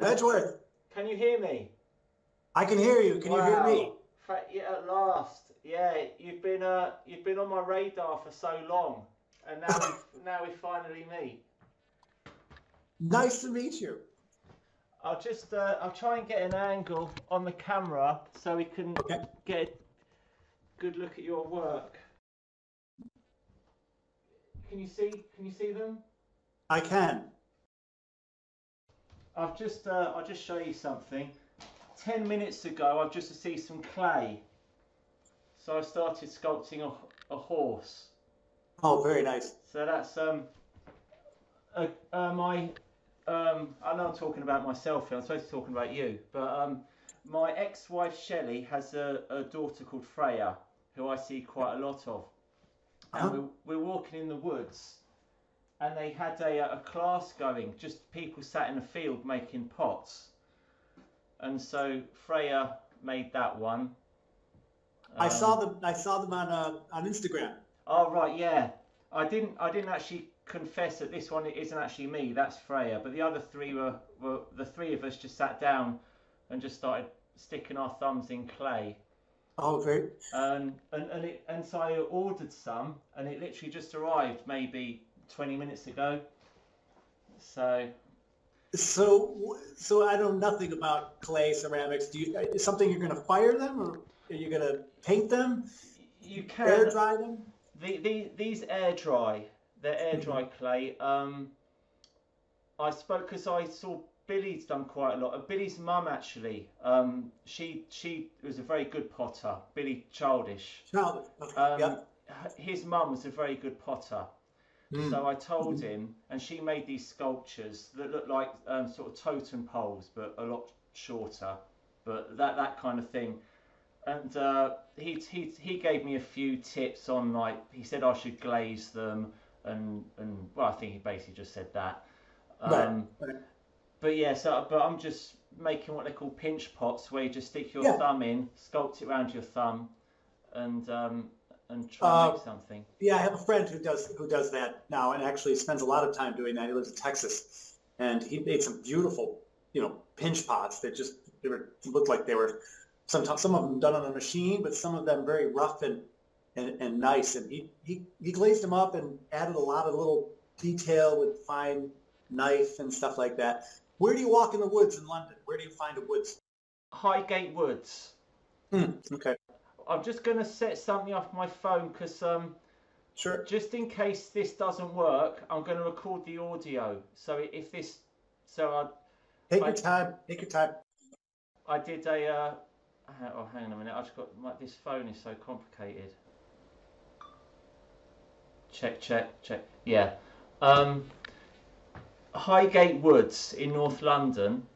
Edgeworth, Can you hear me? I can hear you. Can you hear me? Yeah, at last. Yeah, you've been uh, you've been on my radar for so long, and now we now we finally meet. Nice to meet you. I'll just uh, I'll try and get an angle on the camera so we can Okay. get a good look at your work. Can you see? Can you see them? I can. I've just uh, I'll just show you something. Ten minutes ago, I've just received some clay, so I started sculpting a, a horse. Oh, very nice. So that's um, uh, uh, my um, I know I'm talking about myself here. I'm supposed to be talking about you, but um, my ex-wife Shelley has a, a daughter called Freya, who I see quite a lot of. And Uh-huh. we're, we're walking in the woods, and they had a, a class going, just people sat in a field making pots. And so Freya made that one. I Um, saw them. I saw them on uh, on Instagram. Oh right, yeah. I didn't. I didn't actually confess that this one isn't actually me. That's Freya. But the other three were, were the three of us just sat down and just started sticking our thumbs in clay. Oh. And and and, it, and so I ordered some, and it literally just arrived maybe 20 minutes ago. So So, so I know nothing about clay ceramics. Do you? Is something you're going to fire them, or are you going to paint them, you can air dry them? The, the, these air dry, they're air dry clay. Um, I spoke because I saw Billy's done quite a lot. Uh, Billy's mum actually, um, she she was a very good potter. Billy Childish. Child. Okay. Um, yep. His mum was a very good potter. Mm. So I told him, and she made these sculptures that look like um, sort of totem poles, but a lot shorter, but that that kind of thing. And uh, he, he he gave me a few tips on like he said I should glaze them, and and well I think he basically just said that. Right, Um, right. But yeah, so but I'm just making what they call pinch pots, where you just stick your Yeah. thumb in, sculpt it around your thumb, and um, and try Uh, make something. Yeah, I have a friend who does who does that now, and actually spends a lot of time doing that. He lives in Texas, and he made some beautiful, you know, pinch pots that just they were looked like they were sometimes some of them done on a machine, but some of them very rough and and, and nice. And he, he he glazed them up and added a lot of little detail with fine knife and stuff like that. Where do you walk in the woods in London? Where do you find a woods? Highgate Woods. Hmm, okay, I'm just going to set something off my phone because um, sure. just in case this doesn't work, I'm going to record the audio. So if this, so I Take I- your time. Take your time. I did a. Uh, oh, hang on a minute. I just got my, this phone is so complicated. Check, check, check. Yeah. Um, Highgate Woods in North London.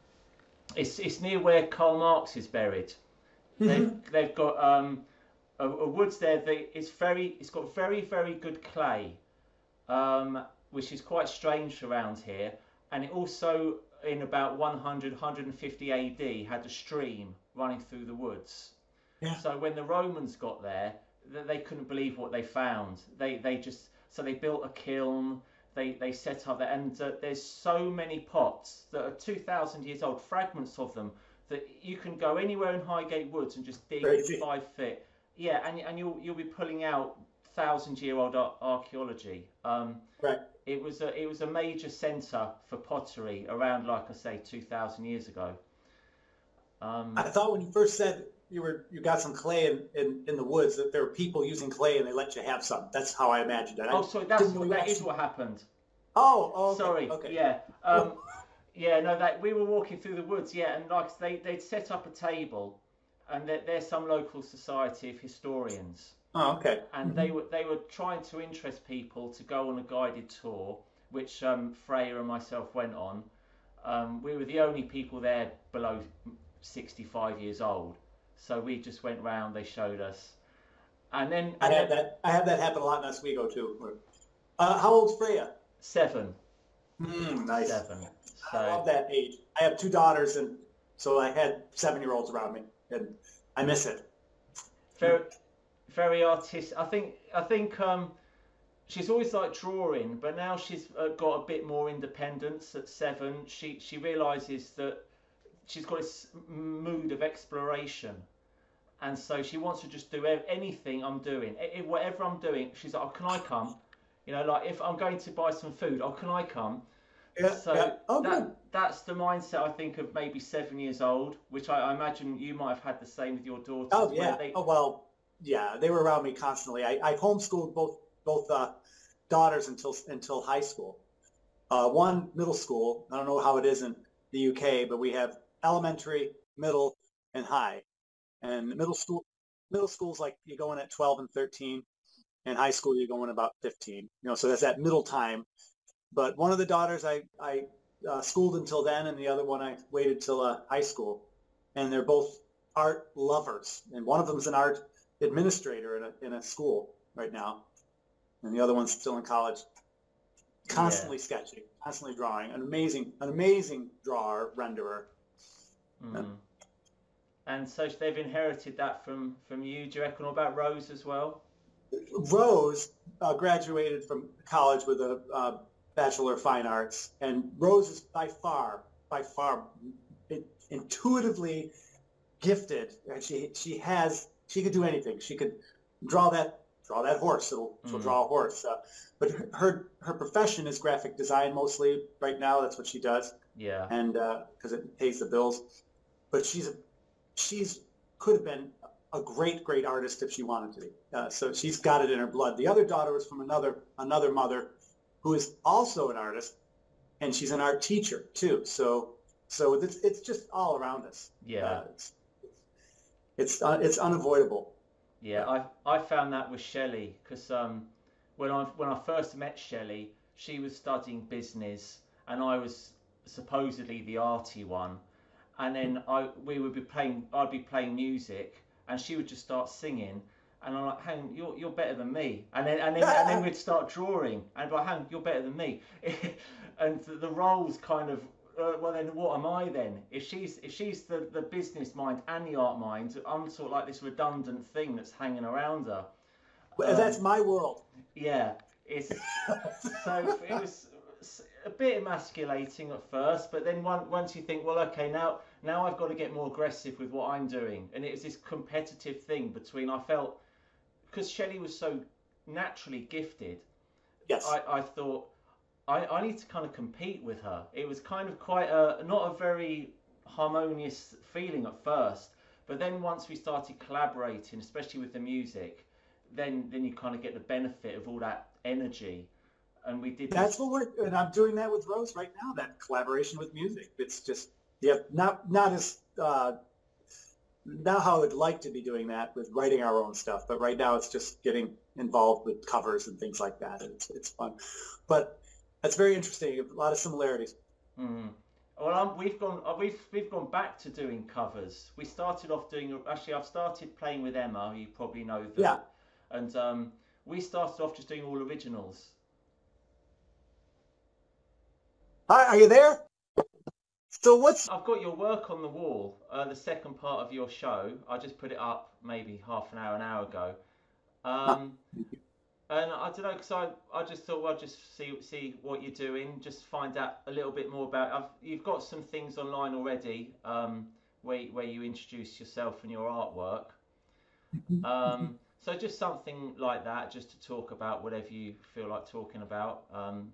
It's it's near where Karl Marx is buried. They've, they've got um, a, a woods there that it's very it's got very very good clay, um, which is quite strange around here. And it also in about 100 150 AD had a stream running through the woods. Yeah. So when the Romans got there, they couldn't believe what they found. They they just so they built a kiln. They they set up there, and uh, there's so many pots that are 2,000 years old, fragments of them that you can go anywhere in Highgate Woods and just dig deep. five feet. Yeah, and and you'll you'll be pulling out thousand year old ar- archaeology. Um, Right. it was a it was a major centre for pottery around, like I say, 2,000 years ago. Um, I thought when you first said you were you got some clay in, in, in the woods that there were people using clay and they let you have some. That's how I imagined it. I oh, sorry, that's what, that is what happened. Oh, oh, okay, Sorry. Okay. Yeah. Um, yeah. No. That we were walking through the woods. Yeah, and like they they'd set up a table, and there, there's some local society of historians, Oh, okay. and they were they were trying to interest people to go on a guided tour, which um, Freya and myself went on. Um, we were the only people there below 65 years old, so we just went round. They showed us, and then I had that. I had that happen a lot in Oswego too. Uh, how old's Freya? seven, Mm, nice. seven. I love that age. I have two daughters, and so I had seven-year-olds around me, and I miss it. very very artistic. I think I think um, she's always like drawing, but now she's uh, got a bit more independence at seven. She she realizes that she's got this mood of exploration, and so she wants to just do anything I'm doing, whatever I'm doing. She's like, oh, can I come? You know, like if I'm going to buy some food, oh, can I come? Yeah, so yeah. Oh, that, good. that's the mindset I think of maybe seven years old, which I, I imagine you might have had the same with your daughters. Oh yeah. They... Oh well, yeah. They were around me constantly. I, I homeschooled both both uh, daughters until until high school. Uh, one middle school. I don't know how it is in the UK, but we have elementary, middle, and high. And middle school, middle school's like you go in at 12 and 13, and high school you go in about 15. You know, so that's that middle time. But one of the daughters I I uh, schooled until then, and the other one I waited till uh, high school. And they're both art lovers, and one of them is an art administrator in a in a school right now and the other one's still in college. Constantly yeah. sketching, constantly drawing. An amazing, an amazing drawer, renderer. Mm. And so they've inherited that from from you. Do you reckon? About Rose as well? Rose uh, graduated from college with a uh, bachelor of fine arts, and Rose is by far, by far, intuitively gifted. She she has she could do anything. She could draw that draw that horse. It'll, she'll mm. draw a horse. Uh, but her her profession is graphic design mostly right now. That's what she does. Yeah. And because uh, it pays the bills, but she's a, she's could have been a great great artist if she wanted to be. Uh, so she's got it in her blood. The other daughter was from another another mother who is also an artist, and she's an art teacher too. So so it's it's just all around us. Yeah. Uh, it's it's, uh, it's unavoidable. Yeah, I I found that with Shelley because um, when I when I first met Shelley, she was studying business and I was supposedly the arty one, and then I we would be playing I'd be playing music and she would just start singing. And I'm like, hang, you're you're better than me. And then and then and then we'd start drawing, and like, hang, you're better than me. and the roles kind of uh, well then what am I then? If she's if she's the, the business mind and the art mind, I'm sort of like this redundant thing that's hanging around her. Well, um, that's my world. Yeah, it's so it was a bit emasculating at first, but then one, once you think, well, okay, now now I've got to get more aggressive with what I'm doing, and it was this competitive thing between I felt because Shelley was so naturally gifted. Yes, I, I thought I, I need to kind of compete with her. It was kind of quite a not a very harmonious feeling at first, but then once we started collaborating, especially with the music, then then you kind of get the benefit of all that energy. And we did. That's this... what we're, and I'm doing that with Rose right now. That collaboration with music. It's just yeah, not not as uh, not how I would like to be doing that with writing our own stuff, but right now it's just getting involved with covers and things like that. It's it's fun, but that's very interesting. A lot of similarities. Mm. Well, um, we've gone uh, we've we've gone back to doing covers. We started off doing actually I've started playing with Emma. You probably know that. Yeah. And um, we started off just doing all originals. Hi, are you there? So what's? I've got your work on the wall. Uh, the second part of your show. I just put it up maybe half an hour, an hour ago. Um, and I don't know, because I, I just thought, well, just see see what you're doing, just find out a little bit more about. I've, you've got some things online already, um, where where you introduce yourself and your artwork. Um, so just something like that, just to talk about whatever you feel like talking about. Um,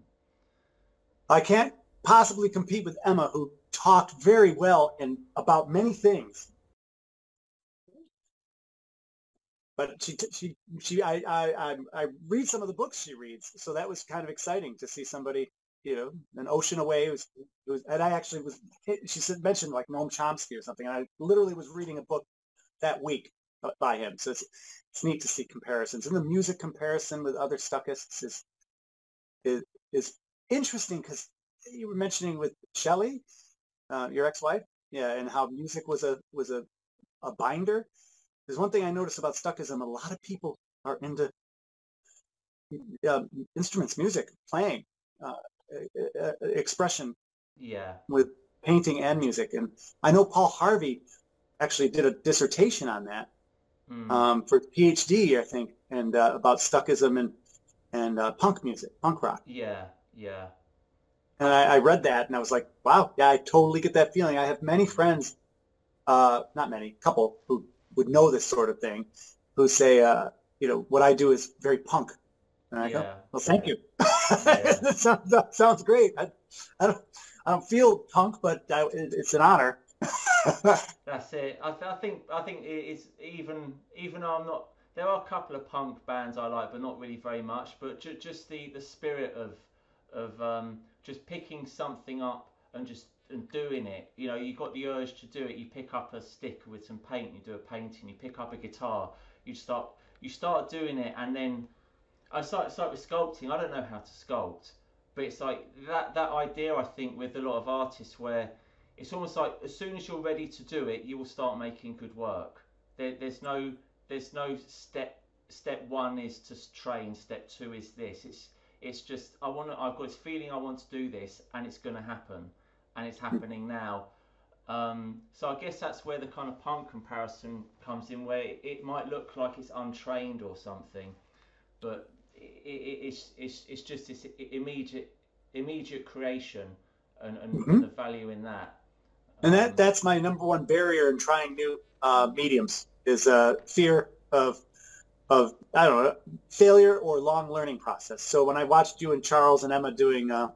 I can't possibly compete with Emma, who talked very well and about many things. but she she she I, I I read some of the books she reads, so that was kind of exciting to see somebody you know an ocean away. It was, it was and I actually was she said mentioned like Noam Chomsky or something, and I literally was reading a book that week by him. So it's it's neat to see comparisons, and the music comparison with other Stuckists is is is interesting because you were mentioning with Shelley, uh, your ex-wife, yeah, and how music was a was a a binder there's one thing I noticed about Stuckism. A lot of people are into uh, instruments, music, playing, uh, expression. Yeah. With painting and music, and I know Paul Harvey actually did a dissertation on that mm. um, for PhD, I think, and uh, about Stuckism and and uh, punk music, punk rock. Yeah, yeah. And I, I read that and I was like, wow, yeah, I totally get that feeling. I have many friends, uh, not many, couple who would know this sort of thing, who say, uh, you know, what I do is very punk. And I go, well, thank you. Yeah. that, sounds, that sounds great. I, I don't, I don't feel punk, but I, it, it's an honor. That's it. I, th- I think I think it is even even though I'm not. There are a couple of punk bands I like, but not really very much. But ju- just the the spirit of of um, just picking something up and just and doing it. You know, you got the urge to do it. You pick up a stick with some paint. You do a painting. You pick up a guitar. You start you start doing it, and then I start start with sculpting. I don't know how to sculpt, but it's like that that idea. I think with a lot of artists where it's almost like as soon as you're ready to do it, you will start making good work. There, there's no there's no step step one is to train, step two is this. It's it's just I want to. I've got this feeling I want to do this, and it's going to happen, and it's happening now. Um, so I guess that's where the kind of punk comparison comes in, where it, might look like it's untrained or something, but it, it, it's it's it's just this immediate immediate creation and, and Mhm. the value in that. And Um, that that's my number one barrier in trying new uh, mediums is uh, fear of of I don't know failure or long learning process. So when I watched you and Charles and Emma doing uh,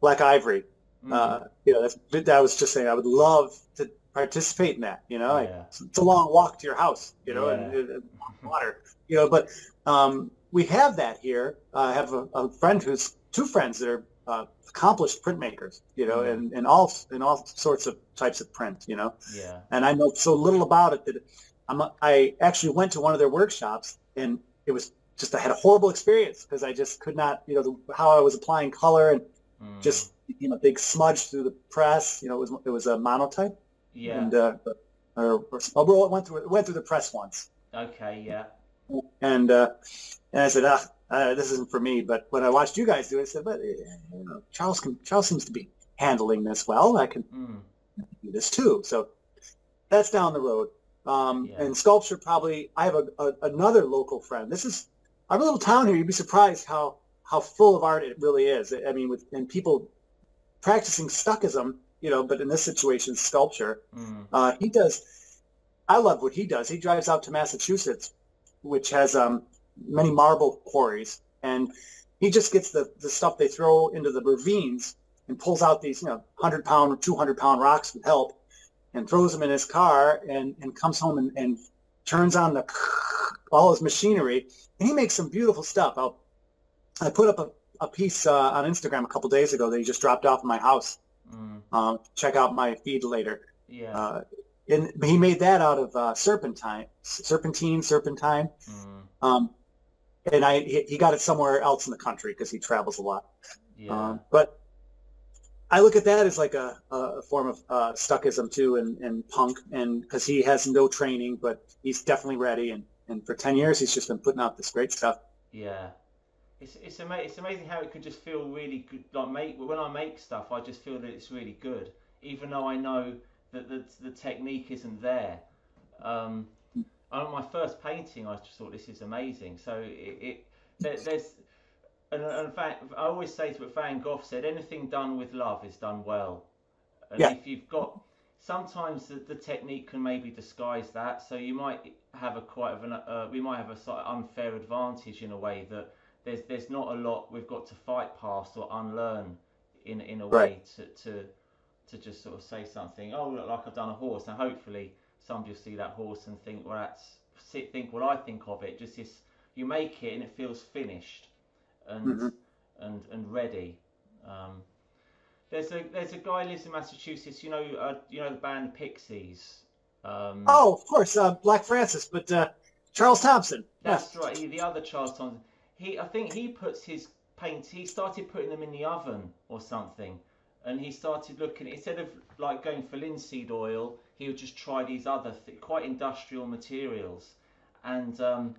Black Ivory, mm, uh, you know that's that was just saying I would love to participate in that. You know, Yeah. it's, it's a long walk to your house. You know, and, Yeah. and- and water. You know, but um, we have that here. I have a, a friend who's two friends that are uh, accomplished printmakers. You know, Mhm. and in all in all sorts of types of print. You know yeah, and I know so little about it that I'm, I actually went to one of their workshops and it was just I had a horrible experience because I just could not, you know, the, how I was applying color and mm, just you know big smudge through the press. You know, it was it was a monotype yeah. and uh, or, or it went through it went through the press once okay, yeah, and uh, and I said ah. Uh, this isn't for me, but when I watched you guys do it, I said, "But uh, you know, Charles can, Charles seems to be handling this well. I can mm, do this too. So that's down the road. Um, Yeah. And sculpture probably, I have a, a, another local friend. This is our little town here. You'd be surprised how, how full of art it really is. I mean, with and people practicing stuckism, you know, but in this situation, sculpture. mm, Uh, he does. I love what he does. He drives out to Massachusetts, which has um, many marble quarries, and he just gets the, the stuff they throw into the ravines and pulls out these, you know, hundred pound or two hundred pound rocks with help, and throws them in his car, and, and comes home and, and turns on the all his machinery, and he makes some beautiful stuff. I'll, I put up a, a piece uh, on Instagram a couple days ago that he just dropped off at my house. mm, Um, check out my feed later. yeah, Uh, and he made that out of uh, serpentine, serpentine, serpentine. mm, Um, and I he, he got it somewhere else in the country because he travels a lot. yeah, Um, but I look at that as like a, a form of uh, stuckism too, and, and punk, and because he has no training, but he's definitely ready. And, and for ten years, he's just been putting out this great stuff. yeah. It's it's ama- it's amazing how it could just feel really good. Like make when I make stuff, I just feel that it's really good, even though I know that the the technique isn't there. Um, on my first painting, I just thought this is amazing. So it, it there, there's and, and in fact, I always say to what Van Gogh said, anything done with love is done well. And Yeah. if you've got sometimes the, the technique can maybe disguise that, so you might have a quite of an uh, we might have a sort of unfair advantage in a way that there's there's not a lot we've got to fight past or unlearn in in a way to, to to just sort of say something. Oh, look, like I've done a horse. Now hopefully somebody will see that horse and think, well, that's sit think what I think of it. Just this, you make it and it feels finished and Mhm. and and ready. Um, there's a there's a guy lives in Massachusetts. You know, uh, you know the band Pixies. Um, Oh, of course, uh, Black Francis, but uh, Charles Thompson. That's right. He, the other Charles Thompson. He, I think he puts his paint. He started putting them in the oven or something, and he started looking instead of like going for linseed oil, he would just try these other th- quite industrial materials, and um,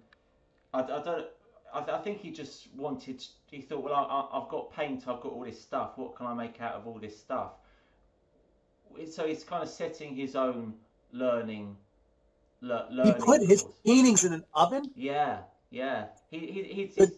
I, I don't. I, th- I think he just wanted. He thought, well, I, I've got paint. I've got all this stuff. What can I make out of all this stuff? So he's kind of setting his own learning. Le- He learning put his paintings in an oven. Yeah, yeah. He he he's, But-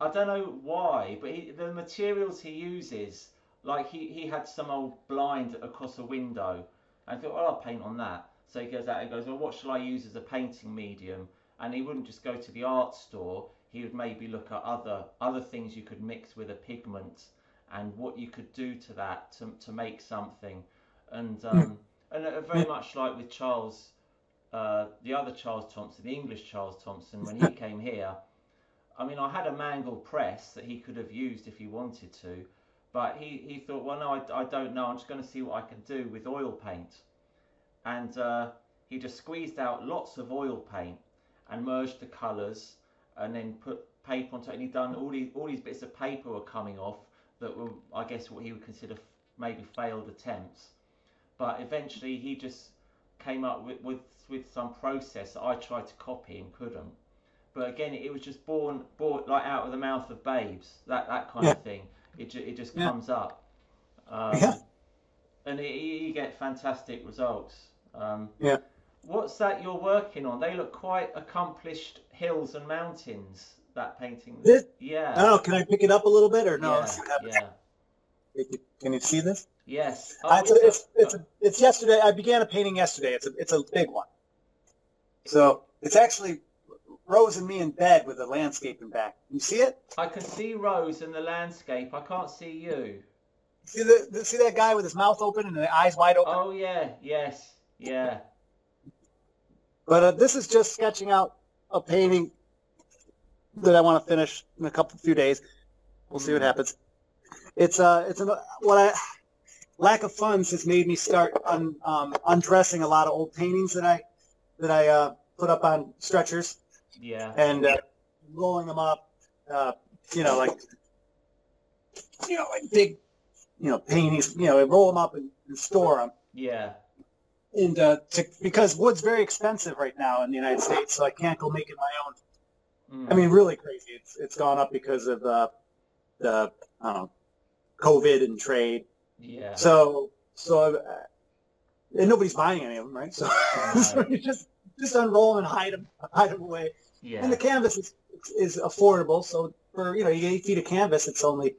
I don't know why, but he, the materials he uses, like he, he had some old blind across a window, and I thought, well, I'll paint on that. So he goes out and goes, well, what shall I use as a painting medium? And he wouldn't just go to the art store. He would maybe look at other other things you could mix with a pigment and what you could do to that to, to make something. And um, and uh, very much like with Charles, uh, the other Charles Thompson, the English Charles Thompson, when he came here. I mean, I had a mangle press that he could have used if he wanted to, but he, he thought, well, no, I, I don't know. I'm just going to see what I can do with oil paint. And uh, he just squeezed out lots of oil paint and merged the colours and then put paper on top. And he done all these all these bits of paper were coming off that were, I guess, what he would consider f- maybe failed attempts. But eventually, he just came up with, with with some process that I tried to copy and couldn't. But again, it was just born, born like out of the mouth of babes, that that kind Yeah. of thing. It ju- it just Yeah. comes up, um, Yeah. and it, you get fantastic results. Um, Yeah. What's that you're working on? They look quite accomplished hills and mountains. That painting. This? Yeah. I. Can I pick it up a little bit or no? yeah. Let's see what happens. yeah. Can you see this? Yes. Oh, it's, a, it's, it's, a, it's yesterday. I began a painting yesterday. It's a, it's a big one. So it's actually Rose and me in bed with a landscape in back. You see it? I can see Rose and the landscape. I can't see you. See the, the see that guy with his mouth open and the eyes wide open? Oh yeah. Yes. Yeah. But uh, this is just sketching out a painting that I want to finish in a couple few days. We'll see what Mhm. happens. It's uh, it's an, what I lack of funds has made me start un, um, undressing a lot of old paintings that I that I uh, put up on stretchers Yeah. and uh, rolling them up. Uh, you know, like you know, like big, you know, paintings. You know, I roll them up and, and store them. Yeah. And uh, to, because wood's very expensive right now in the United States, so I can't go make it my own. Mm. I mean, really crazy. It's it's gone up because of uh, the I don't know, COVID and trade. Yeah. So so uh, and nobody's buying any of them, right? So, so you just just unroll them and hide them hide them away. Yeah. And the canvas is is affordable. So for you know, you get eight feet of canvas, it's only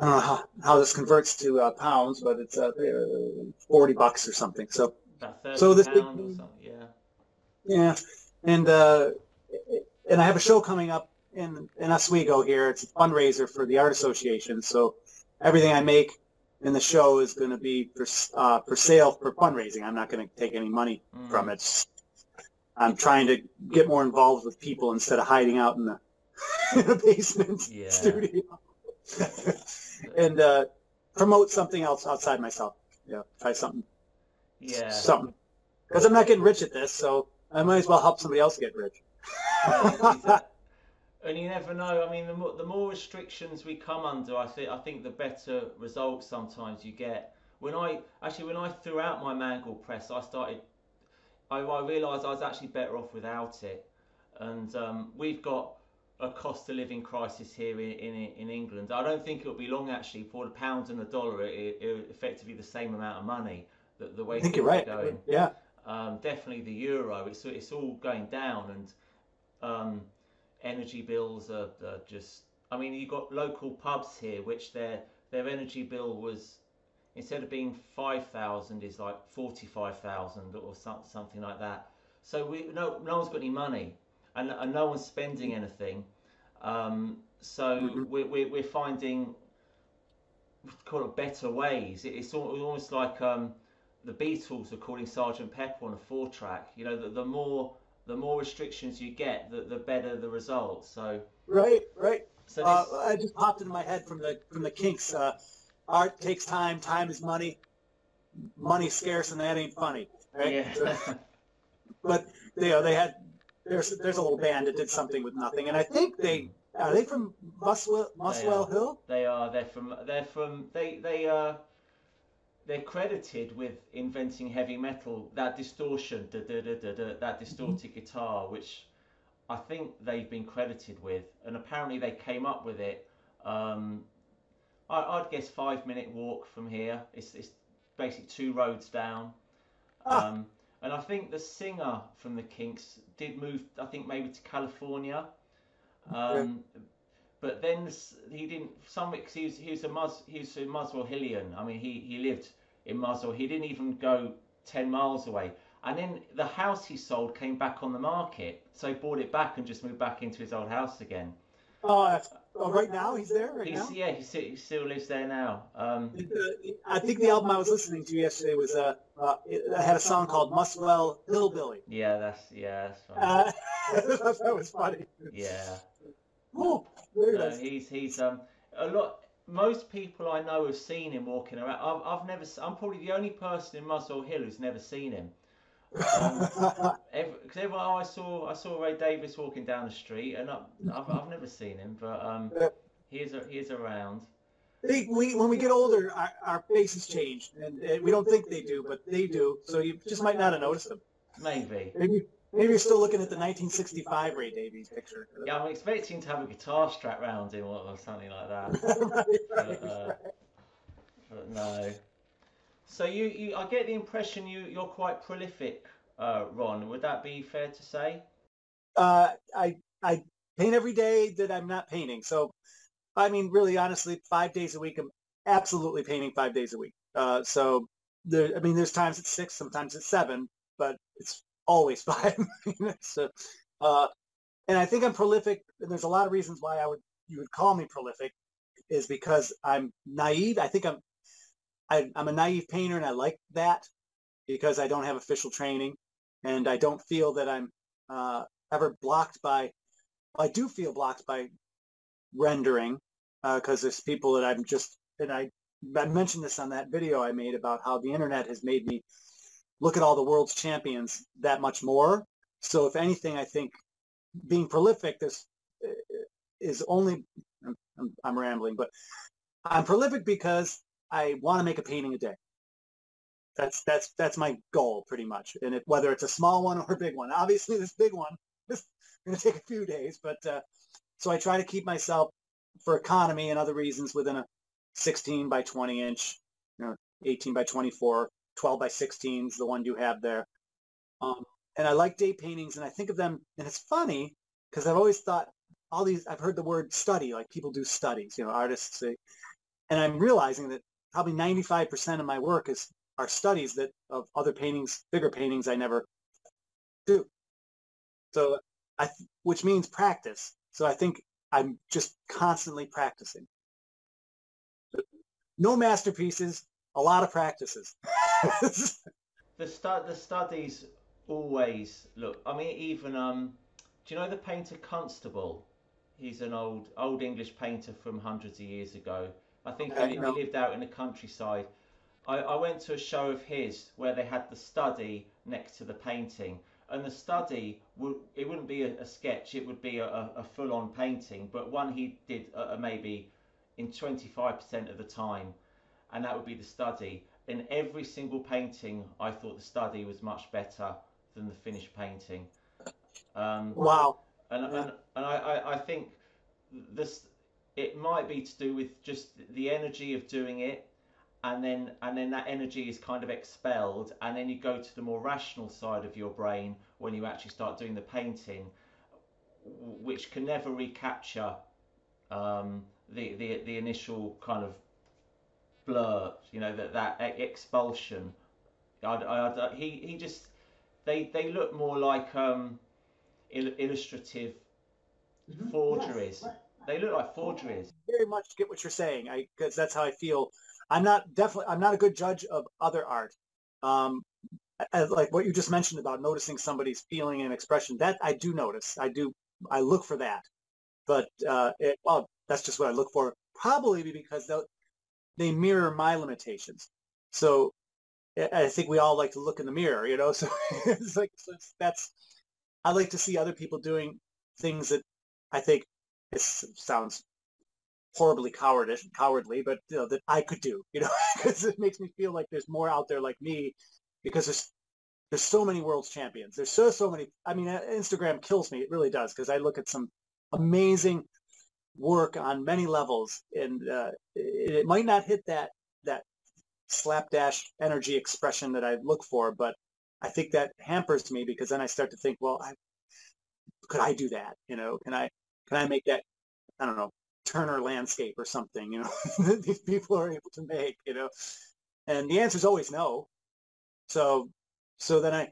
I how, how this converts to uh, pounds, but it's uh, forty bucks or something. So so this big pound or something. Yeah. Yeah, and uh, and I have a show coming up in in Oswego here. It's a fundraiser for the art association. So everything I make in the show is going to be for uh, for sale for fundraising. I'm not going to take any money Mm. from it. I'm trying to get more involved with people instead of hiding out in the, in the basement Yeah. studio and uh, promote something else outside myself. Yeah, try something Yeah. something because I'm not getting rich at this, so I might as well help somebody else get rich. and you never know. I mean, the more, the more restrictions we come under, I think I think the better results sometimes you get. When I actually when I threw out my mangle press, I started. I, I realised I was actually better off without it, and um, we've got a cost of living crisis here in, in in England. I don't think it'll be long actually for the pound and the dollar. It, it, effectively the same amount of money. The, the way I think you're things right. are going Yeah, um, definitely the euro. It's it's all going down, and um, energy bills are, are just. I mean, you got local pubs here, which their their energy bill was instead of being five thousand, is like forty five thousand or some, something like that. So we no no one's got any money, and, and no one's spending anything. Um, so Mhm. we're, we're we're finding call it better ways. It's almost like um, the Beatles are calling Sergeant Pepper on a four track. You know, the, the more the more restrictions you get, the, the better the results. So, right, right. so Uh, I just popped into my head from the from the Kinks. Uh, art takes time. Time is money. Money's scarce, and that ain't funny. Right? yeah, But you know, they had there's there's a little band that did something with nothing, and I think they are they from Muswell Muswell Hill. they are. They're from. They're from. They they uh they're credited with inventing heavy metal. That distortion, da, da, da, da, da, that distorted guitar, which I think they've been credited with, and apparently they came up with it. Um, I, I'd guess five minute walk from here. It's, it's basically two roads down. Ah. Um, and I think the singer from the Kinks did move. I think maybe to California. Um, but then he didn't. Some weeks he was he was a Mus he was a Muswell Hillian. I mean, he he lived in Muswell. He didn't even go ten miles away. And then the house he sold came back on the market, so he bought it back and just moved back into his old house again. Uh, oh, right now he's there. Right he's, now. Yeah, he still, he still lives there now. Um, I think the album I was listening to yesterday was uh, uh it had a song called Muswell Hillbilly. Yeah, that's yeah, that's funny. Uh, that was funny. Yeah. Oh, very No, nice. he's he's um a lot. Most people I know have seen him walking around. I've, I've never. s- I'm probably the only person in Muswell Hill who's never seen him. Every, cause everyone, oh, I saw I saw Ray Davies walking down the street, and I, I've I've never seen him, but um, he is he is around. They, we, when we get older, our, our faces change, and, and we don't think they do, but they do. So you just might not have noticed them. Maybe. Maybe, maybe you're still looking at the 1965 Ray Davies picture. Yeah, I'm expecting to have a guitar strapped round him or, or something like that. right, right, But, uh, right. but no. So you, you I get the impression you you're quite prolific, uh, Ron. Would that be fair to say? Uh, I I paint every day that I'm not painting. So, I mean, really, honestly, five days a week, I'm absolutely painting five days a week. Uh, so, there, I mean, there's times it's six, sometimes it's seven, but it's always five. so, uh, and I think I'm prolific. And there's a lot of reasons why I would you would call me prolific, is because I'm naive. I think I'm I, I'm a naive painter, and I like that because I don't have official training, and I don't feel that I'm uh, ever blocked by. I do feel blocked by rendering because there's people that I'm just and I I mentioned this on that video I made about how the internet has made me look at all the world's champions that much more. So if anything, I think being prolific this is only I'm, I'm rambling, but I'm prolific because I want to make a painting a day. That's that's that's my goal pretty much, and it, whether it's a small one or a big one. Obviously, this big one is going to take a few days, but uh, so I try to keep myself for economy and other reasons within a 16 by 20 inch, you know, 18 by 24, 12 by 16 is the one you have there. Um, and I like day paintings, and I think of them, and it's funny because I've always thought all these. I've heard the word study, like people do studies, you know, artists say, and I'm realizing that probably 95% of my work is are studies that of other paintings, bigger paintings I never do. So I, th- which means practice. So I think I'm just constantly practicing. No masterpieces, a lot of practices. The stu- the studies always look. I mean, even um, do you know the painter Constable? He's an old old English painter from hundreds of years ago. I think Okay, he, he lived out in the countryside. I, I went to a show of his where they had the study next to the painting, and the study would it wouldn't be a, a sketch; it would be a, a, a full-on painting, but one he did uh, maybe in 25% of the time, and that would be the study. In every single painting, I thought the study was much better than the finished painting. Um, wow. and Yeah. and, and I, I, I think this it might be to do with just the energy of doing it and then and then that energy is kind of expelled and then you go to the more rational side of your brain when you actually start doing the painting which can never recapture um, the, the the initial kind of blur you know that that expulsion. I, I, I- he he just they they look more like um il- illustrative forgeries. They look like forgeries. very much get what you're saying I because that's how I feel. I'm not definitely I'm not a good judge of other art. Um, as, like what you just mentioned about noticing somebody's feeling and expression, that I do notice. I do I look for that, but uh, it, well, that's just what I look for. Probably because they mirror my limitations. So I think we all like to look in the mirror, you know. So it's like so that's I like to see other people doing things that I think it sounds horribly cowardish, cowardly, but you know, that I could do, you know, because it makes me feel like there's more out there like me, because there's there's so many world champions. There's so so many. I mean, uh, Instagram kills me. It really does because I look at some amazing work on many levels, and uh, it, it might not hit that that slapdash energy expression that I look for, but I think that hampers me because then I start to think, well, I, could I do that? You know, can I can I make that? I don't know Turner landscape or something, you know, that these people are able to make, you know, and the answer is always no. So, so then I,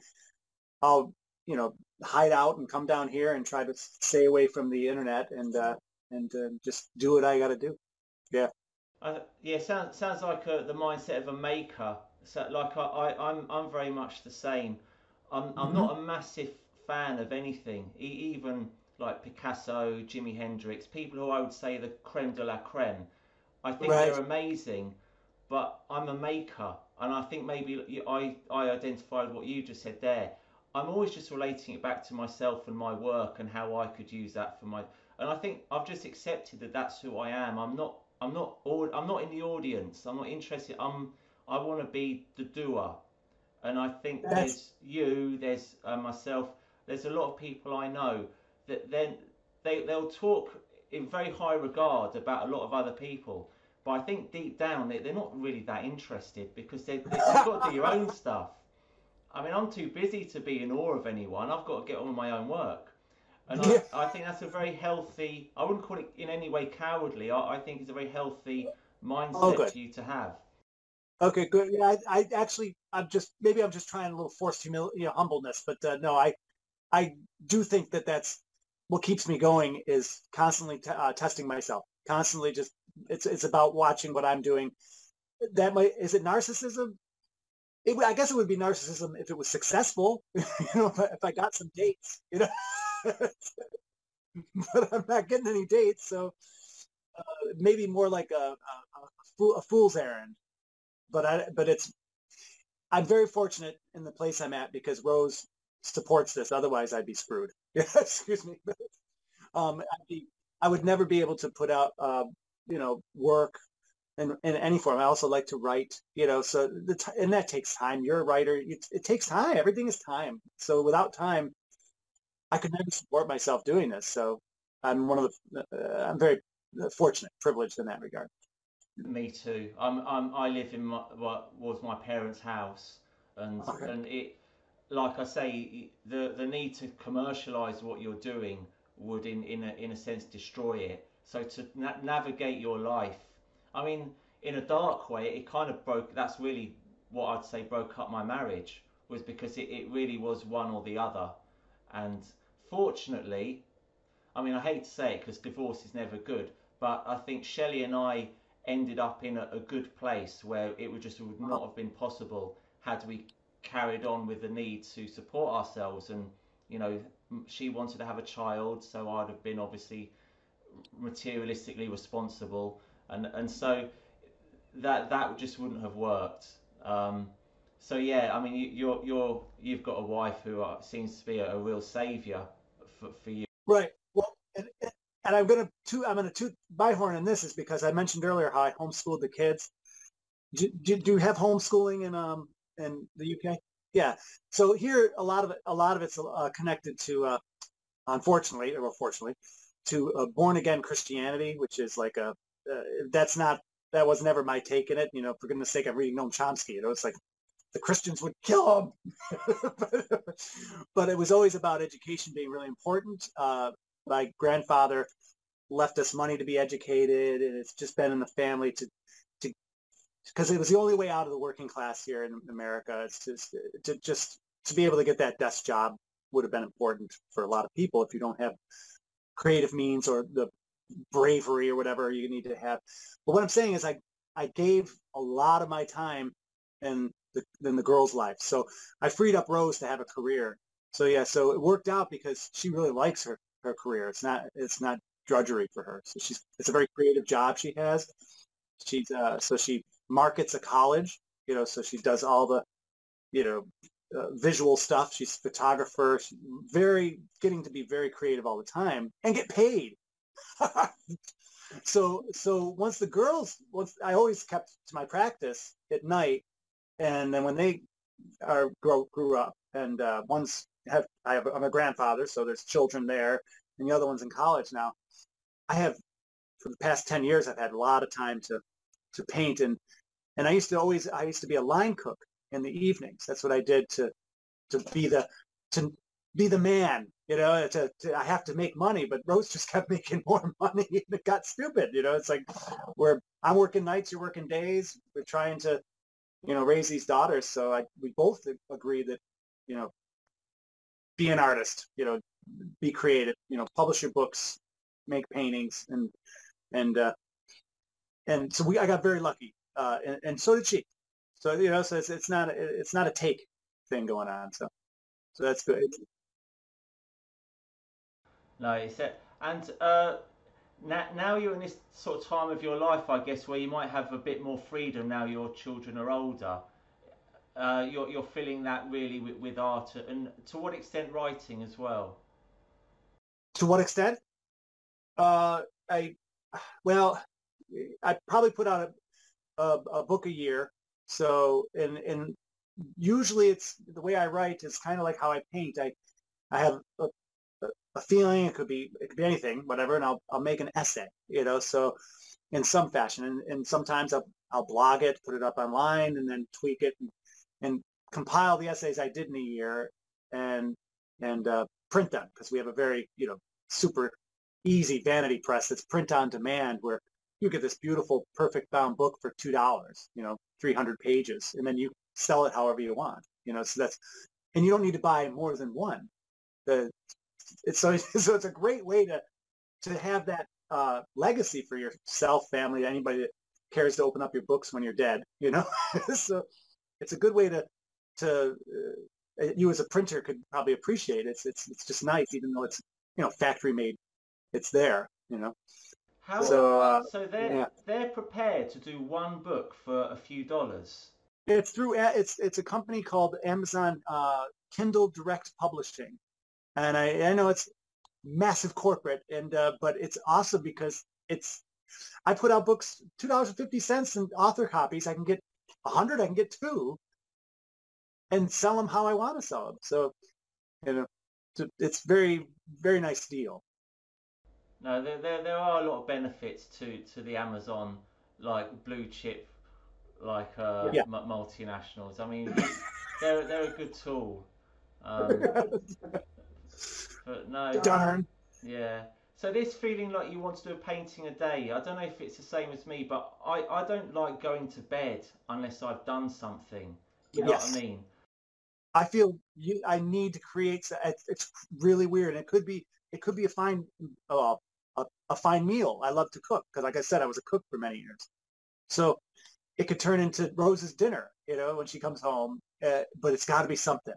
I'll, you know, hide out and come down here and try to stay away from the internet and, uh, and uh, just do what I got to do. Yeah. Uh, yeah, sounds sounds like a, the mindset of a maker. So, like I, I I'm I'm very much the same. I'm I'm hmm not a massive fan of anything, e- even like Picasso, Jimi Hendrix, people who I would say the creme de la creme. I think Right. they're amazing, but I'm a maker, and I think maybe I I identified what you just said there. I'm always just relating it back to myself and my work and how I could use that for my. And I think I've just accepted that that's who I am. I'm not. I'm not. I'm not in the audience. I'm not interested. I'm. I want to be the doer. And I think That's there's you. There's uh, myself. There's a lot of people I know that then they they'll talk in very high regard about a lot of other people. But I think deep down they, they're not really that interested because they, they, you've got to do your own stuff. I mean, I'm too busy to be in awe of anyone. I've got to get on with my own work. And I. I think that's a very healthy, I wouldn't call it in any way cowardly. I, I think it's a very healthy Oh, mindset good. for you to have. Okay, good. Yeah, I, I actually, I'm just maybe I'm just trying a little forced humility, you know, humbleness, but uh, no, I, I do think that that's what keeps me going is constantly t- uh, testing myself, constantly just it's it's about watching what I'm doing. That might is it narcissism? It, I guess it would be narcissism if it was successful, you know, if I, if I got some dates, you know, but I'm not getting any dates, so uh, maybe more like a, a, a, fool, a fool's errand. But I, but it's I'm very fortunate in the place I'm at because Rose supports this. Otherwise, I'd be screwed. Yeah, excuse me. Um, I'd be, I would never be able to put out, uh, you know, work in, in any form. I also like to write, you know, so the t- and that takes time. You're a writer. It, it takes time. Everything is time. So without time, I could never support myself doing this. So I'm one of the, uh, I'm very fortunate, privileged in that regard. Me too. I'm, I'm, I live in my, what was my parents' house, and Okay. and it, like I say, the the need to commercialize what you're doing would, in in a in a sense, destroy it. So to na- navigate your life, I mean, in a dark way, it kind of broke. That's really what I'd say broke up my marriage was because it, it really was one or the other, and fortunately, I mean, I hate to say it because divorce is never good, but I think Shelley and I ended up in a, a good place where it would just would not have been possible had we carried on with the need to support ourselves. And you know, she wanted to have a child, so I'd have been obviously materialistically responsible, and and so that that just wouldn't have worked. Um, so yeah, I mean, you, you're you're you've got a wife who uh, seems to be a, real savior for for you. Right. Well, and, and I'm gonna toot, I'm gonna toot my horn in this is because I mentioned earlier how I homeschooled the kids. Do, do, do you have homeschooling in um in the UK? Yeah. So here, a lot of it, a lot of it's uh, connected to, uh, unfortunately or fortunately, to uh, born again Christianity, which is like a uh, that's not that was never my take in it. You know, for goodness sake, I'm reading Noam Chomsky. You know, it's like the Christians would kill him. but it was always about education being really important. Uh, my grandfather left us money to be educated, and it's just been in the family to because it was the only way out of the working class here in America. It's just to just to be able to get that desk job would have been important for a lot of people if you don't have creative means or the bravery or whatever you need to have. But what I'm saying is I I gave a lot of my time in the in the girl's life. So I freed up Rose to have a career. So yeah, so it worked out because she really likes her her career. It's not it's not drudgery for her. So she's it's a very creative job she has. She's uh so she markets a college, you know, so she does all the you know uh, visual stuff. She's a photographer. She's very getting to be very creative all the time and get paid. so so once the girls once I always kept to my practice at night and then when they are grow, grew up and uh, one's have I have I'm a grandfather so there's children there and the other one's in college now I have for the past 10 years I've had a lot of time to to paint and and I used to always I used to be a line cook in the evenings that's what I did to to be the to be the man you know, to, to, I have to make money, but Rose just kept making more money and it got stupid. You know, it's like we're, I'm working nights, you're working days. We're trying to, you know, raise these daughters. So I, we both agree that, you know, be an artist, you know, be creative, you know, publish your books, make paintings and, and, uh, and so we, I got very lucky. Uh, and, and so did she. So, you know, so it's, it's not, it's not a take thing going on. So, so that's good. It. And uh, now, now you're in this sort of time of your life, I guess, where you might have a bit more freedom now your children are older. Uh, you're, you're filling that really with, with art, and to what extent writing as well? To what extent? Uh, I, well, I probably put out a, a, book a year. So, and, and usually it's the way I write is kind of like how I paint. I, I have a a feeling. It could be it could be anything, whatever, and I'll I'll make an essay. You know, so in some fashion, and, and sometimes I'll I'll blog it, put it up online, and then tweak it and, and compile the essays I did in a year and and uh, print them because we have a very you know super easy vanity press that's print on demand where you get this beautiful perfect bound book for two dollars you know 300 pages and then you sell it however you want you know so that's and you don't need to buy more than one the it's so so it's a great way to to have that uh, legacy for yourself, family, anybody that cares to open up your books when you're dead. You know, so it's a good way to to uh, you as a printer could probably appreciate. It. It's it's it's just nice, even though it's you know factory made. It's there. You know. How, so, uh, so they're yeah. they're prepared to do one book for a few dollars. It's through it's it's a company called Amazon uh, Kindle Direct Publishing, and I, I know it's massive corporate, and uh, but it's awesome because it's I put out books two dollars and fifty cents and author copies. I can get a hundred, I can get two, and sell them how I want to sell them. So, you know, it's very very nice deal. No, there, there there are a lot of benefits to to the Amazon like blue chip like uh, yeah. multinationals. I mean, they're they're a good tool. Um, But no. Darn. Yeah. So this feeling like you want to do a painting a day, I don't know if it's the same as me, but I, I don't like going to bed unless I've done something. You know yes. what I mean? I feel you, I need to create. It's, it's really weird. It could be it could be a fine uh, a, a fine meal. I love to cook because, like I said, I was a cook for many years. So it could turn into Rose's dinner, you know, when she comes home. Uh, but it's got to be something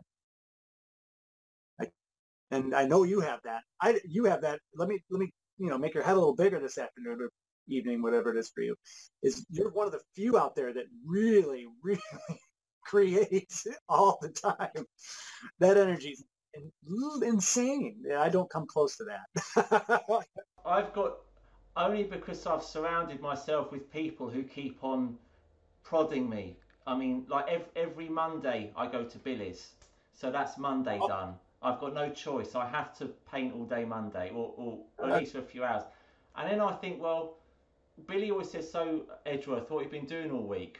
and I know you have that. I you have that. Let me let me you know make your head a little bigger this afternoon or evening, whatever it is for you. Is you're one of the few out there that really really creates all the time. That energy insane. I don't come close to that. I've got only because I've surrounded myself with people who keep on prodding me. I mean, like every, every Monday I go to Billy's, so that's Monday oh. done. I've got no choice. I have to paint all day Monday, or, or at uh-huh. least for a few hours. And then I think, well, Billy always says, "So, Edgeworth, what have you been doing all week?"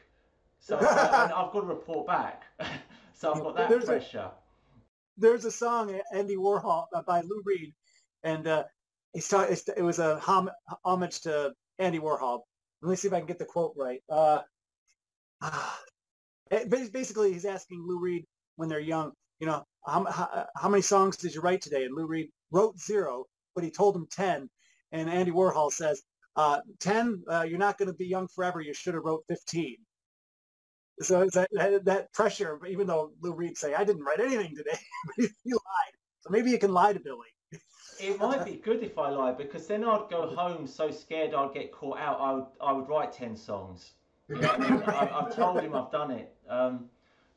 So I've got to report back. so I've got that there's pressure. A, there's a song Andy Warhol uh, by Lou Reed, and uh, he's ta- it was a hom- homage to Andy Warhol. Let me see if I can get the quote right. Uh, basically, he's asking Lou Reed when they're young, you know, how, how, how, many songs did you write today? And Lou Reed wrote zero, but he told him 10. And Andy Warhol says, uh, 10, uh, you're not going to be young forever. You should have wrote 15. So that, that, that, pressure, even though Lou Reed say, I didn't write anything today, he lied. So maybe you can lie to Billy. it might be good if I lie because then I'd go home so scared I'd get caught out. I would I would write ten songs. You know I mean? I, have told him I've done it. Um,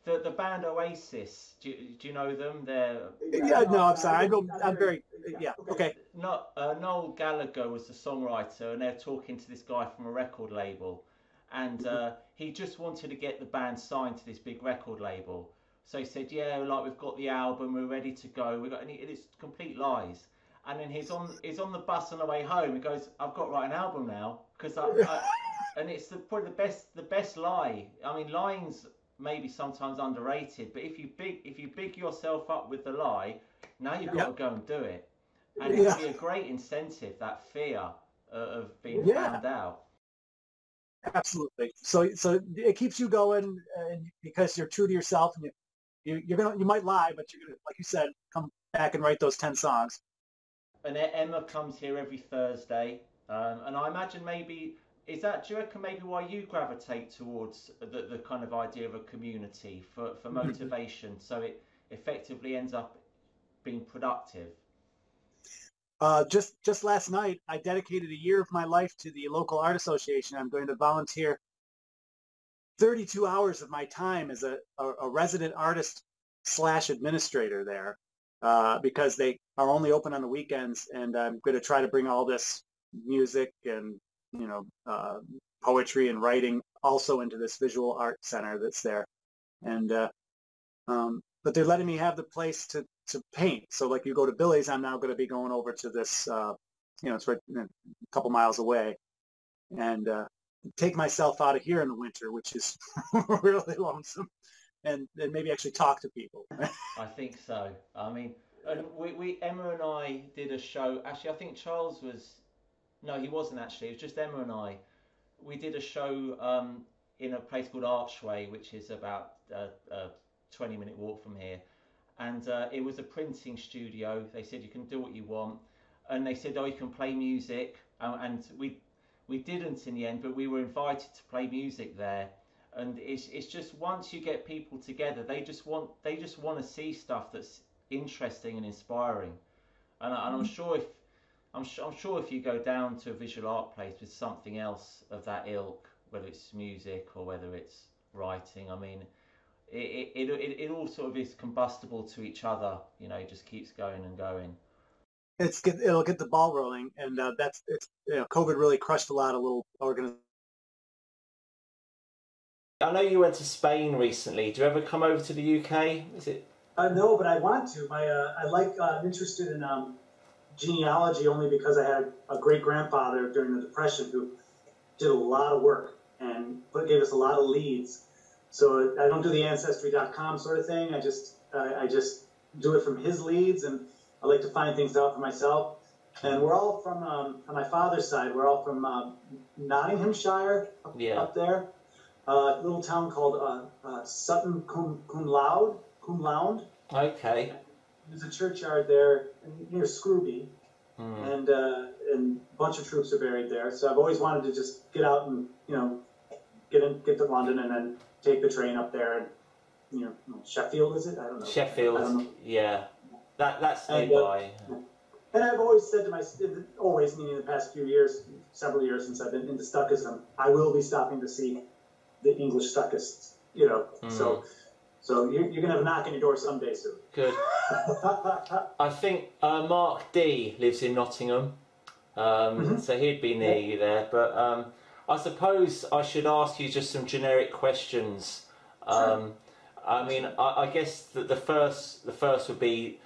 the the band Oasis. Do you, do you know them? They're yeah. No, I'm sorry. I don't. I'm very yeah. Okay. Not uh, Noel Gallagher was the songwriter, and they're talking to this guy from a record label, and uh, he just wanted to get the band signed to this big record label. So he said, "Yeah, like we've got the album, we're ready to go. We got," and it's complete lies. And then he's on he's on the bus on the way home. He goes, "I've got to write an album now because I, I and it's the, probably the best the best lie. I mean, lying's maybe sometimes underrated. But if you big if you big yourself up with the lie, now you've got to go and do it, and it'd be a great incentive that fear uh, of being Yeah. found out. Absolutely. So so it keeps you going, and because you're true to yourself, and you, you you're gonna you might lie, but you're gonna, like you said, come back and write those ten songs. And Emma comes here every Thursday, um, and I imagine maybe is that do you reckon maybe why you gravitate towards the, the kind of idea of a community for, for Mhm. motivation, so it effectively ends up being productive. Uh, just just last night, I dedicated a year of my life to the local art association. I'm going to volunteer 32 hours of my time as a, a, a resident artist slash administrator there uh, because they are only open on the weekends, and I'm going to try to bring all this music and you know uh, poetry and writing also into this visual art center that's there, and uh, um, but they're letting me have the place to to paint. So like you go to Billy's, I'm now going to be going over to this, uh, you know, it's right a couple miles away, and uh, take myself out of here in the winter, which is really lonesome, and, and maybe actually talk to people. I think so. I mean, and we, we Emma and I did a show. Actually, I think Charles was. No, he wasn't actually. It was just Emma and I. We did a show um, in a place called Archway, which is about a, a 20 minute walk from here. And uh, it was a printing studio. They said you can do what you want, and they said, oh, you can play music. And we we didn't in the end, but we were invited to play music there and it's it's just once you get people together, they just want they just want to see stuff that's interesting and inspiring, and, I, and I'm sure if I'm sure I'm sure if you go down to a visual art place with something else of that ilk, whether it's music or whether it's writing, I mean, it it, it, it all sort of is combustible to each other, you know, it just keeps going and going. it's get, it'll get the ball rolling, and uh, that's it's you know, COVID really crushed a lot of little organizations. I know you went to Spain recently. Do you ever come over to the UK? Is it? Uh, no, but I want to. My uh, I like uh, I'm interested in um, genealogy only because I had a great grandfather during the Depression who did a lot of work and put, gave us a lot of leads. So I don't do the ancestry.com sort of thing. I just I, I just do it from his leads, and I like to find things out for myself. And we're all from um, on my father's side. We're all from um, Nottinghamshire up, Yeah. up there, uh, a little town called uh, uh, Sutton Cum, Cum Loud, Cum Lound. Okay. There's a churchyard there near Scrooby, Hmm. and uh, and a bunch of Throops are buried there. So I've always wanted to just get out and you know get in, get to London and then take the train up there and you know Sheffield is it? I don't know. I don't know. Sheffield, yeah. That that's And, uh, nearby. And I've always said to myself, always meaning the past few years, several years since I've been into Stuckism, I will be stopping to see the English Stuckists. You know, so so you're, you're gonna have a knock on your door someday soon. Good. I think uh, Mark D lives in Nottingham, um, so he'd be near you there. But um, I suppose I should ask you just some generic questions. Um, I mean, I, I guess that the first the first would be,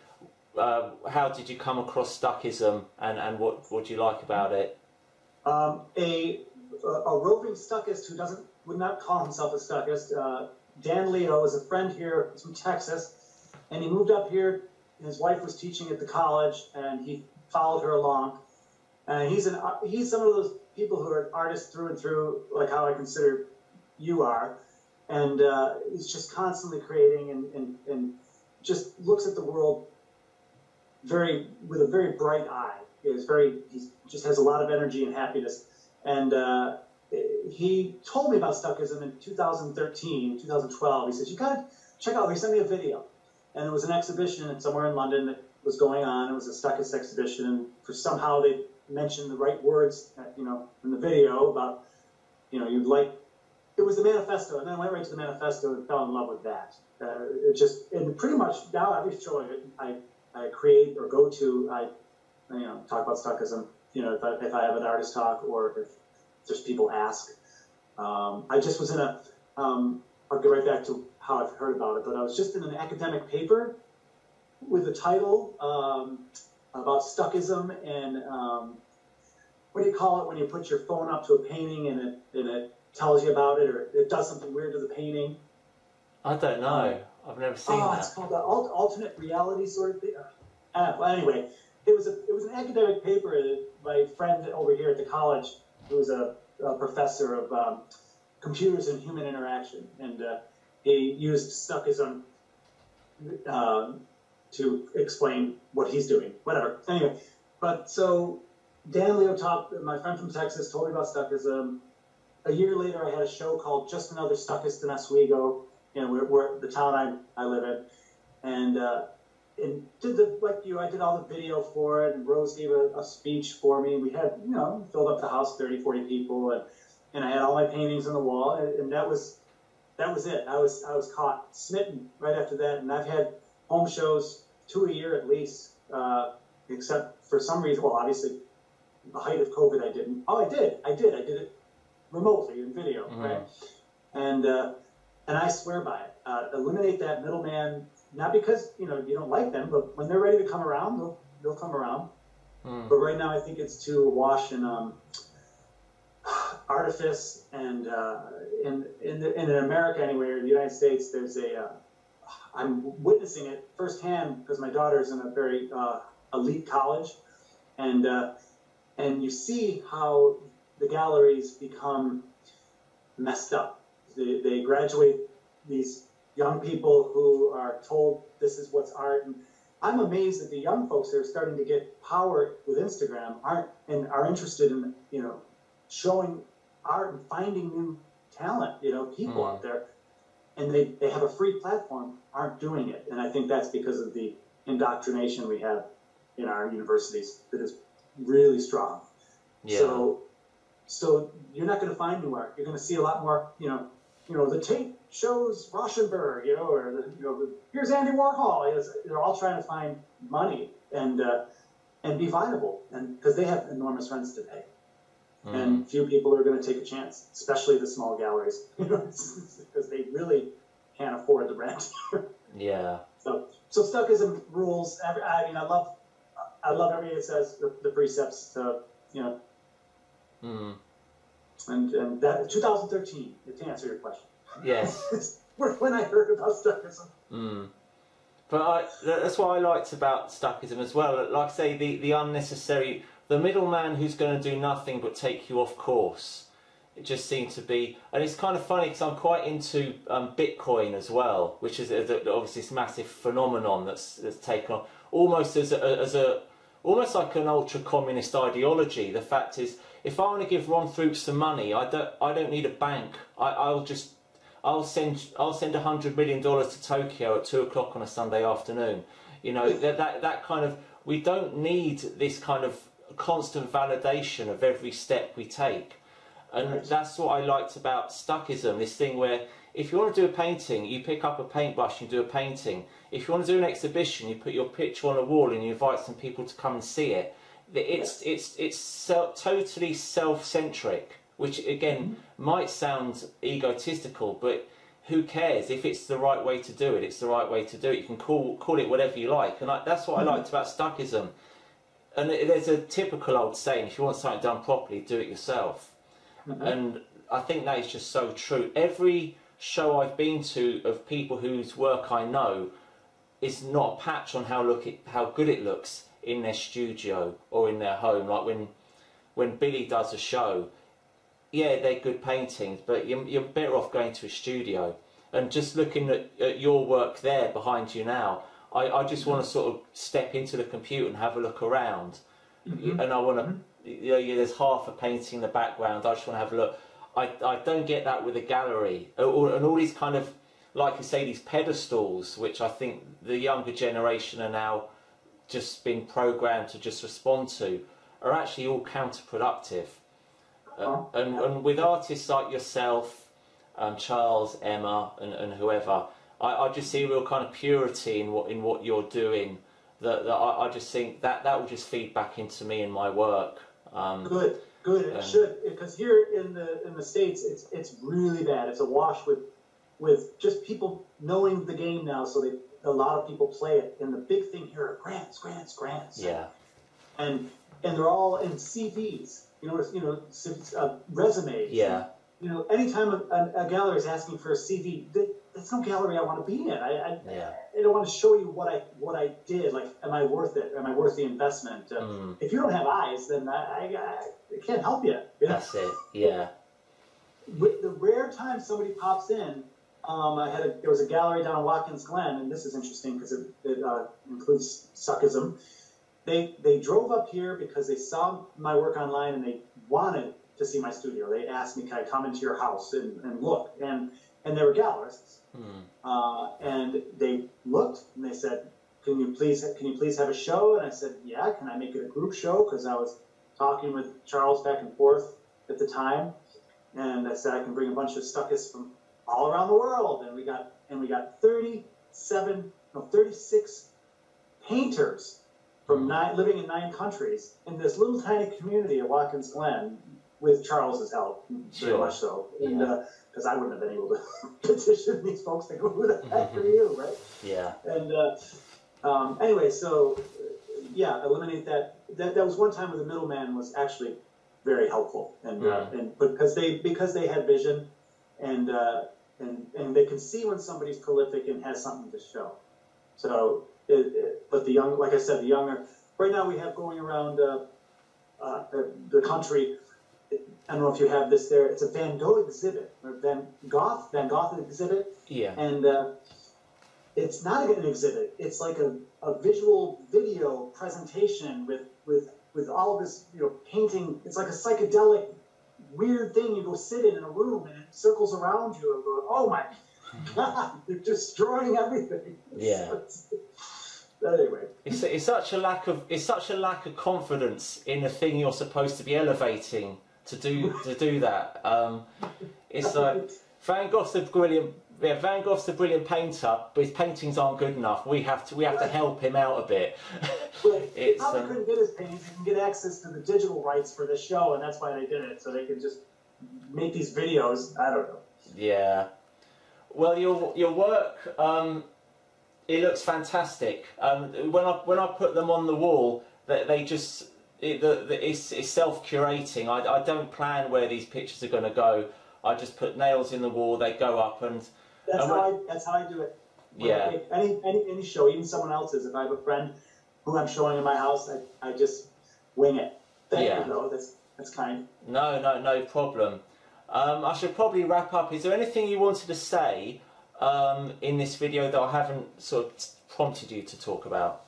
uh, how did you come across Stuckism, and, and what what do you like about it? Um, a, a roving Stuckist who doesn't would not call himself a Stuckist. Uh, Dan Leo is a friend here he's from Texas, and he moved up here. His wife was teaching at the college, and he followed her along. And he's an he's some of those people who are artists through and through, like how I consider you are. And uh, he's just constantly creating and, and, and just looks at the world very with a very bright eye. Is very he just has a lot of energy and happiness. And uh, he told me about Stuckism in 2013, 2012. He says you got to check out. He sent me a video, and it was an exhibition somewhere in London that was going on. It was a Stuckist exhibition, and for somehow they mentioned the right words, uh, you know, in the video about, you know, you'd like. It was the manifesto, and then I went right to the manifesto and fell in love with that. Uh, it just and pretty much now every show I, I, I create or go to, I you know talk about Stuckism. You know, if I, if I have an artist talk or if just people ask. Um, I just was in a. Um, I'll get right back to how I've heard about it, but I was just in an academic paper with a title um, about Stuckism and um, what do you call it when you put your phone up to a painting and it and it tells you about it or it does something weird to the painting. I don't know. I've never seen oh, that. it's called the al- alternate reality sort of thing. Uh, well, anyway, it was a it was an academic paper that my friend over here at the college, who was a, a professor of um, computers and human interaction, and uh, he used Stuckism um, to explain what he's doing. Whatever. Anyway, but so Dan Leotop, my friend from Texas, told me about Stuckism. A year later, I had a show called Just Another Stuckist in Oswego, you know, where the town I, I live in, and uh, and did the like you, I did all the video for it, and Rose gave a, a speech for me. We had you know filled up the house, 30, 40 people, and and I had all my paintings on the wall, and, and that was that was it. I was I was caught smitten right after that, and I've had home shows two a year at least, uh, except for some reason. Well, obviously, the height of COVID, I didn't. Oh, I did. I did. I did it remotely in video, Mhm. right? And uh, and I swear by it. Uh, eliminate that middleman. Not because you know you don't like them, but when they're ready to come around, they'll they'll come around. Mm. But right now, I think it's too awash in um, artifice and uh, in in, the, in America anyway, or the United States, there's a. Uh, I'm witnessing it firsthand because my daughter's in a very uh, elite college, and uh, and you see how the galleries become messed up. They, they graduate these young people who are told this is what's art and I'm amazed that the young folks that are starting to get power with Instagram aren't and are interested in you know showing art and finding new talent, you know, people Mhm. out there, and they, they have a free platform, aren't doing it, and I think that's because of the indoctrination we have in our universities that is really strong. Yeah. So, so you're not going to find new art. You're going to see a lot more, you know, you know, the tape shows Rauschenberg, you know, or the, you know, here's Andy Warhol. It's- They're all trying to find money and uh, and be viable, and because they have enormous rents to pay, Mm. and few people are going to take a chance, especially the small galleries, because they really can't afford the rent. yeah. So, so Stuckism rules. Every, I mean, I love, I love everything it says. The, the precepts, to, you know, Mm. and and that 2013. To answer your question, Yes. when I heard about Stuckism. Mm. But I, that's what I liked about Stuckism as well. Like I say, the, the unnecessary, the middleman who's going to do nothing but take you off course. It just seemed to be, and it's kind of funny because I'm quite into um, Bitcoin as well, which is obviously this massive phenomenon that's that's taken on almost as a, as a almost like an ultra communist ideology. The fact is, if I want to give Ron Throop some money, I don't I don't need a bank. I, I'll just I'll send I'll send hundred million dollars to Tokyo at two o'clock on a Sunday afternoon. You know that that that kind of we don't need this kind of constant validation of every step we take, and Right. that's what I liked about Stuckism. This thing where if you want to do a painting, you pick up a paintbrush and do a painting. If you want to do an exhibition, you put your picture on a wall and you invite some people to come and see it. It's it's it's so, totally self-centric, which again mm-hmm. might sound egotistical, but who cares if it's the right way to do it? It's the right way to do it. You can call call it whatever you like, and I, that's what I mm-hmm. liked about Stuckism. And there's a typical old saying: if you want something done properly, do it yourself. Mm-hmm. And I think that is just so true. Every show I've been to of people whose work I know is not a patch on how look it, how good it looks in their studio or in their home. Like when when Billy does a show, yeah, they're good paintings, but you're, you're better off going to a studio and just looking at, at your work there behind you now. I, I just want to sort of step into the computer and have a look around, and I want to. You know, yeah, there's half a painting in the background. I just want to have a look. I, I don't get that with a gallery, or, and all these kind of, like you say, these pedestals, which I think the younger generation are now just been programmed to just respond to, are actually all counterproductive. Uh, Oh, and, and with artists like yourself, um, Charles, Emma, and, and whoever, I, I just see a real kind of purity in what in what you're doing. That, that I, I just think that that will just feed back into me and my work. Um, Good, good. It Um, should because here in the in the states, it's it's really bad. It's a wash with with just people knowing the game now, so they a lot of people play it. And the big thing here are grants, grants, grants. yeah, And and they're all in CVs. You know, you know, uh, resumes. yeah, You know, anytime a, a, a gallery is asking for a CV, they, that's no gallery I want to be in. I, I, Yeah. I don't want to show you what I what I did. Like, am I worth it? Am I worth the investment? Uh, Mm, If you don't have eyes, then I, I, I can't help you. you know? that's it. Yeah. With the rare time somebody pops in, um, I had a, there was a gallery down in Watkins Glen, and this is interesting because it, it uh, includes Stuckism. They they drove up here because they saw my work online and they wanted to see my studio. They asked me, "Can I come into your house and, and look?" And and they were gallerists, Mm, uh, and they looked and they said, "Can you please can you please have a show?" And I said, "Yeah." Can I make it a group show? Because I was talking with Charles back and forth at the time, and I said I can bring a bunch of stuckists from all around the world, and we got and we got thirty-seven, no, thirty-six painters from nine living in nine countries in this little tiny community of Watkins Glen with Charles's help, very Sure. much so, and Yeah. Because I wouldn't have been able to petition these folks to go, "Who the heck are you?" Right? yeah. And uh, um, anyway, so uh, yeah, eliminate that. That that was one time where the middleman was actually very helpful, and uh, and because they because they had vision, and uh, and and they can see when somebody's prolific and has something to show. So, it, it, but the young, like I said, the younger. Right now, we have going around uh, uh, the, the country. I don't know if you have this there. It's a Van Gogh exhibit, or Van Gogh Van Gogh exhibit, Yeah. and uh, it's not an exhibit. It's like a, a visual video presentation with with with all this you know painting. It's like a psychedelic weird thing. You go sit in in a room and it circles around you and go, oh my god, they're destroying everything. Yeah. but anyway, It's, it's such a lack of it's such a lack of confidence in the thing you're supposed to be elevating to do to do that. Um, it's like Van Gogh's a brilliant yeah, Van Gogh's a brilliant painter, but his paintings aren't good enough. We have to we have to help him out a bit. They It's, probably um, couldn't get his paintings. They can get access to the digital rights for the show, and that's why they did it. So they can just make these videos. I don't know. Yeah. Well, your your work, um, it looks fantastic. Um, when I when I put them on the wall, they, they just it, the, the, it's, it's self curating. I, I don't plan where these pictures are going to go. I just put nails in the wall. They go up, and That's And how I. That's how I do it. When yeah, Any, any any show, even someone else's. If I have a friend who I'm showing in my house, I, I just wing it. Thank Yeah. you, though. That's that's kind. no, no, no problem. Um, I should probably wrap up. Is there anything you wanted to say um, in this video that I haven't sort of prompted you to talk about?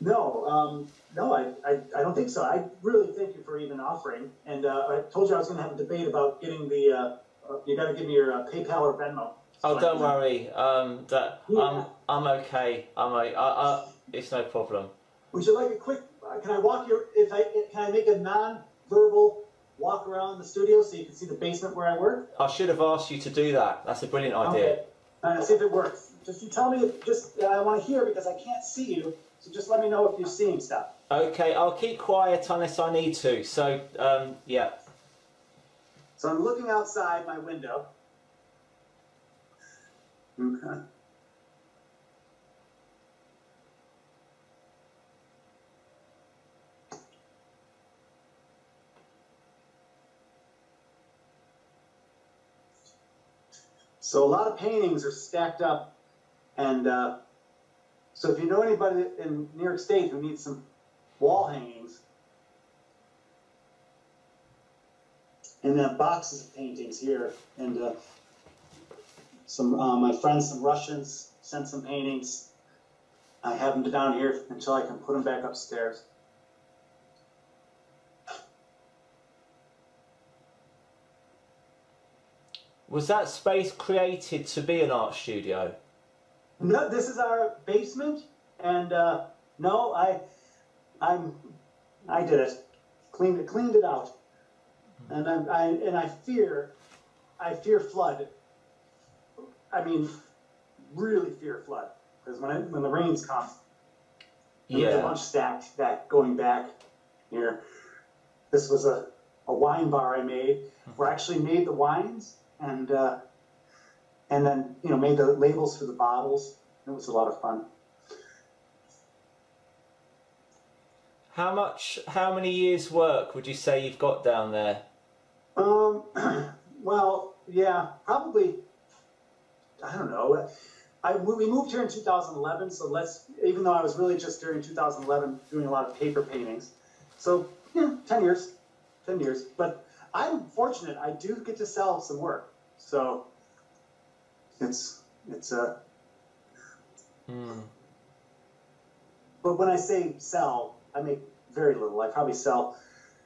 No, um, no, I, I, I don't think so. I really thank you for even offering. And uh, I told you I was going to have a debate about getting the. Uh, uh, you got to give me your uh, PayPal or Venmo. Oh, don't worry. Um, that Yeah. I'm I'm okay. I'm I, I, it's no problem. Would you like a quick? Uh, can I walk you? If I can, I make a non-verbal walk around the studio so you can see the basement where I work. I should have asked you to do that. That's a brilliant idea. Okay. Uh, see if it works. Just you tell me. If, just uh, I want to hear because I can't see you. So just let me know if you're seeing stuff. Okay, I'll keep quiet unless I need to. So, um, yeah. So I'm looking outside my window. Okay. So a lot of paintings are stacked up, and uh, so if you know anybody in New York State who needs some wall hangings, and then boxes of paintings here, and uh, some uh, my friends, some Russians, sent some paintings. I have them down here until I can put them back upstairs. Was that space created to be an art studio? No, this is our basement, and uh, no, I, I'm, I did it, cleaned it, cleaned it out, and I, I and I fear, I fear flood. I mean, really fear flood because when it, when the rains come, and there's a bunch stacked back going back here. This was a, a wine bar I made. Where I actually made the wines and uh, and then you know made the labels for the bottles. It was a lot of fun. How much? How many years' work would you say you've got down there? Um, well, yeah, probably I don't know. I we moved here in 2011, so let's even though I was really just during 2011 doing a lot of paper paintings, so yeah, 10 years, 10 years. But I'm fortunate; I do get to sell some work, so it's it's a. Uh, Mm. But when I say sell, I make very little. I probably sell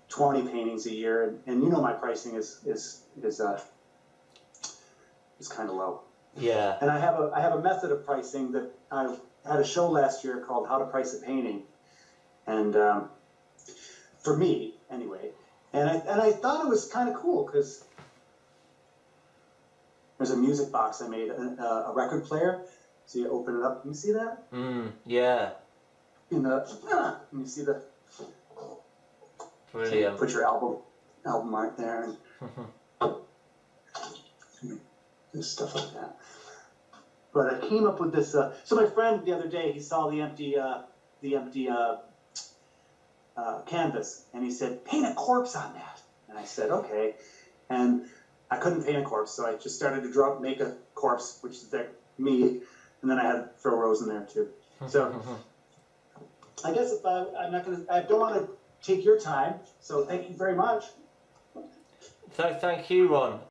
20 paintings a year, and, and you know my pricing is is is uh is kind of low. Yeah. And I have a I have a method of pricing that I had a show last year called How to Price a Painting, and um, for me anyway. And I and I thought it was kind of cool because there's a music box I made, a, a record player. So you open it up. Can you see that? Mm, yeah. In the can you see the Brilliant. put your album album art there and and stuff like that. But I came up with this. Uh, so my friend the other day he saw the empty uh, the empty uh, uh, canvas and he said paint a corpse on that. And I said okay, and I couldn't paint a corpse, so I just started to draw make a corpse, which is there, me, and then I had Phil Rose in there too. So I guess if I, I'm not gonna, I don't want to take your time. So thank you very much. Th- thank you, Ron.